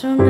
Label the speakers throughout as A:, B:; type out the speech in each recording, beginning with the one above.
A: from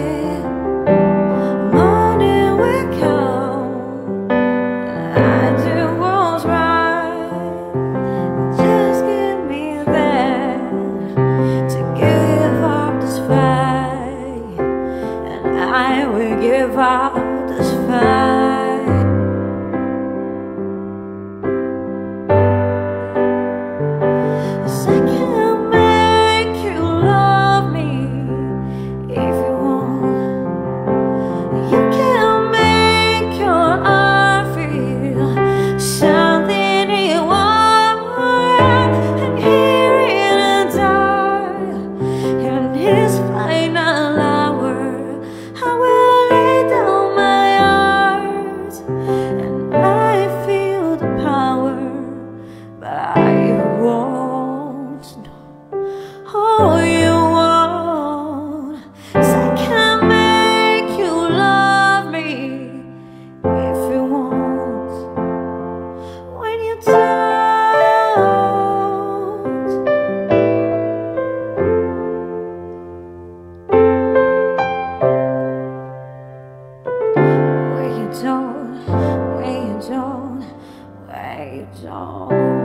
A: あ、